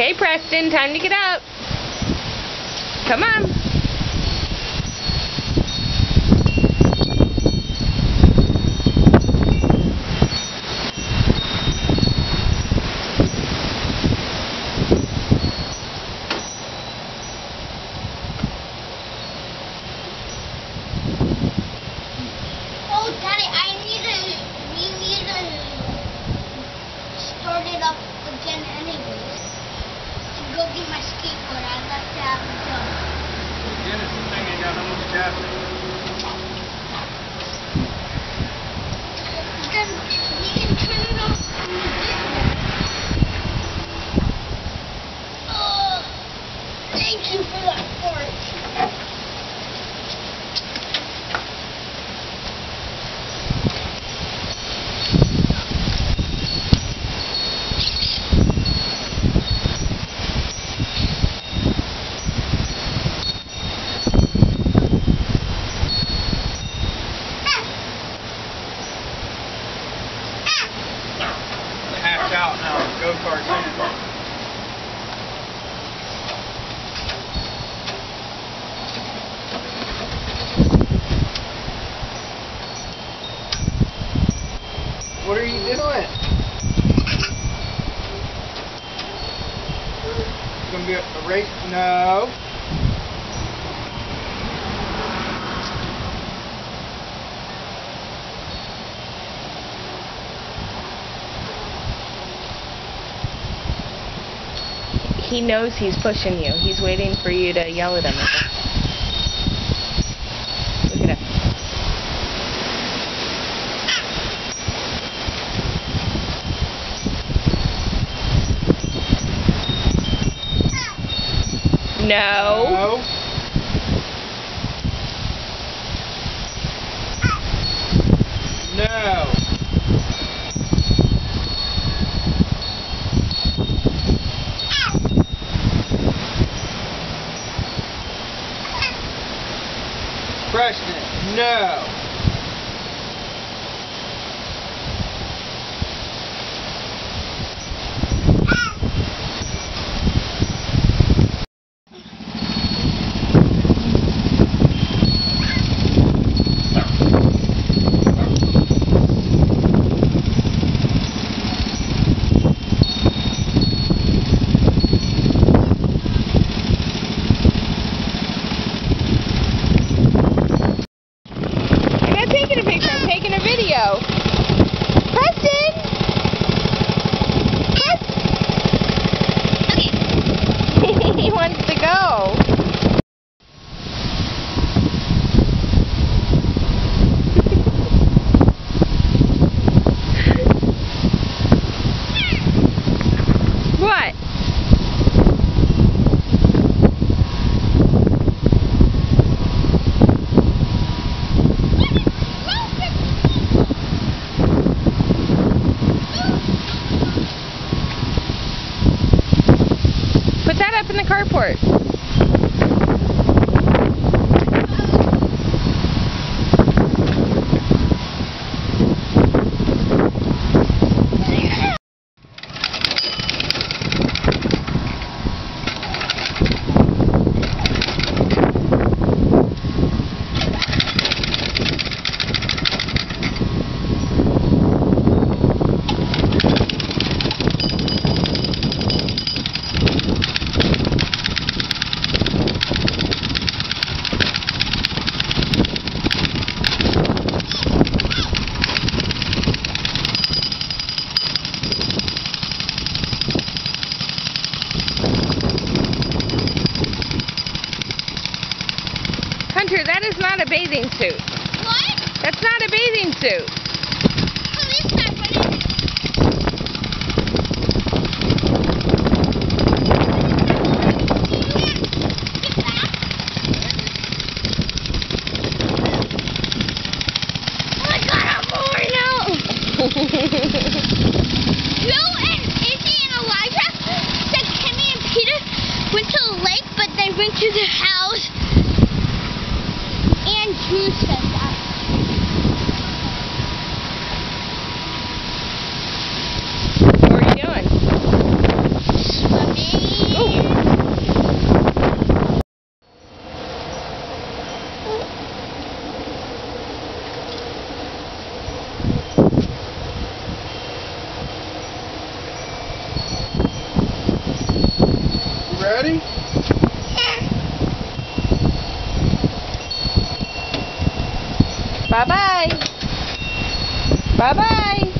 Hey, Preston, time to get up. Come on. Oh, thank you for that fart. Now. Go. What are you doing? It's gonna be a, a race? No. He knows he's pushing you. He's waiting for you to yell at him. Look at him. No. No. No. Preston, taking a picture. I'm taking a video. Preston! Preston! he wants to go. what? Put that up in the carport. Hunter, that is not a bathing suit. What? That's not a bathing suit. Oh, this guy, what is it? Get back. Oh my god, I'm bored now. Joe and Izzy and Elijah said Timmy and Peter went to the lake, but they went to the house. And Drew said that. What are you doing? Swimming. Bye-bye. Bye-bye.